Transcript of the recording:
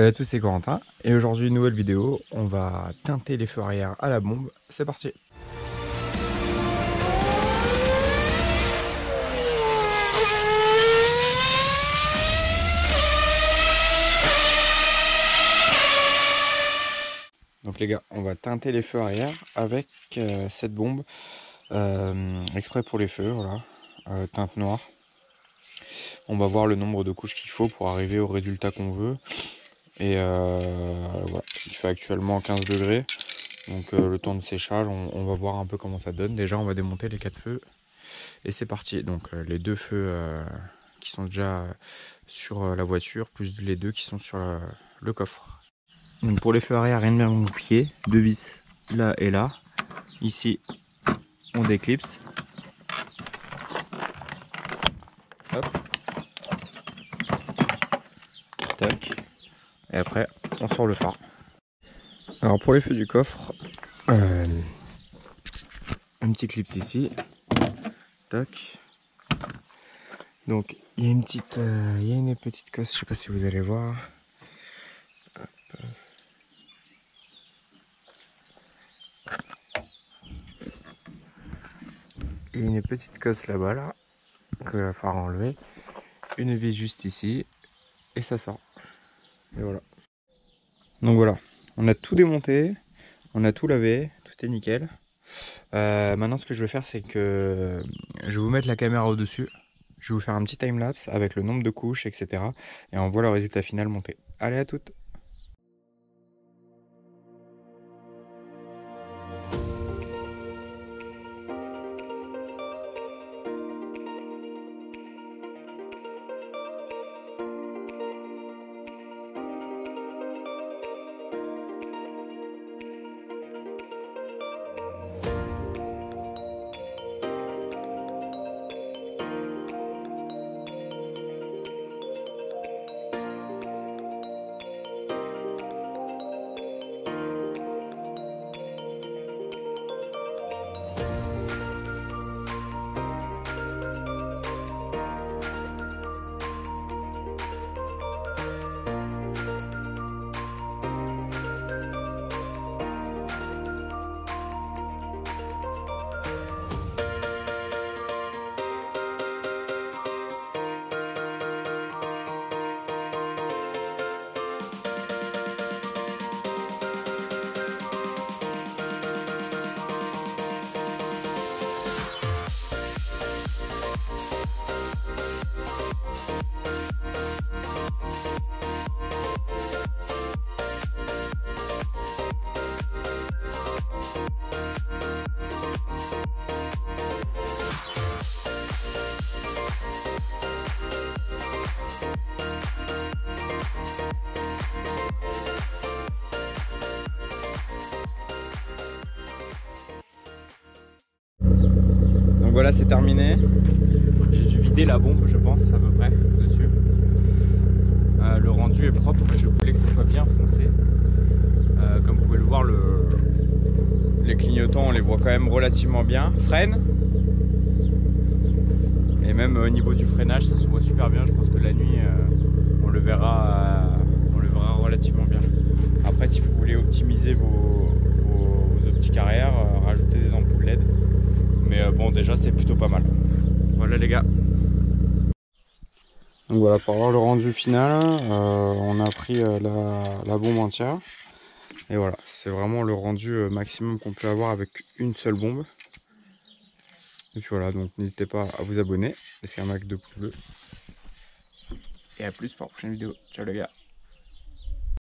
Salut à tous, c'est Corentin. Et aujourd'hui, une nouvelle vidéo. On va teinter les feux arrière à la bombe. C'est parti Donc les gars, on va teinter les feux arrière avec euh, cette bombe euh, exprès pour les feux, voilà, euh, teinte noire. On va voir le nombre de couches qu'il faut pour arriver au résultat qu'on veut. Et voilà, il fait actuellement 15 degrés. Donc le temps de séchage, on, va voir un peu comment ça donne. Déjà, on va démonter les quatre feux. Et c'est parti. Donc les deux feux qui sont déjà sur la voiture, plus les deux qui sont sur le coffre. Donc pour les feux arrière, rien de bien compliqué. Deux vis là et là. Ici, on déclipse. Hop. Tac. Et après, on sort le phare. Alors pour les feux du coffre, euh, un petit clips ici. Tac. Donc il y a une petite, euh, il y a une petite cosse, je sais pas si vous allez voir. une petite cosse là-bas là qu'il va falloir enlever une vis juste ici et ça sort et voilà. Donc voilà. On a tout démonté. On a tout lavé. Tout est nickel. Euh, maintenant ce que je vais faire c'est que je vais vous mettre la caméra au dessus je vais vous faire un petit time lapse avec le nombre de couches etc et on voit le résultat final monter allez à toutes voilà, c'est terminé. J'ai dû vider la bombe, je pense, à peu près, dessus. Euh, le rendu est propre, mais je voulais que ce soit bien foncé. Euh, comme vous pouvez le voir, le... les clignotants, on les voit quand même relativement bien. Freine. Et même au niveau du freinage, ça se voit super bien. Je pense que la nuit, euh, on, le verra, on le verra relativement bien. Après, si vous voulez optimiser vos, vos optiques arrière, rajoutez des ampoules LED. Mais euh, bon, déjà, c'est plutôt pas mal. Voilà les gars. Donc voilà, pour avoir le rendu final, euh, on a pris euh, la, bombe entière. Et voilà, c'est vraiment le rendu maximum qu'on peut avoir avec une seule bombe. Et puis voilà, donc n'hésitez pas à vous abonner, laisser un max de pouces bleus. Et à plus pour la prochaine vidéo. Ciao les gars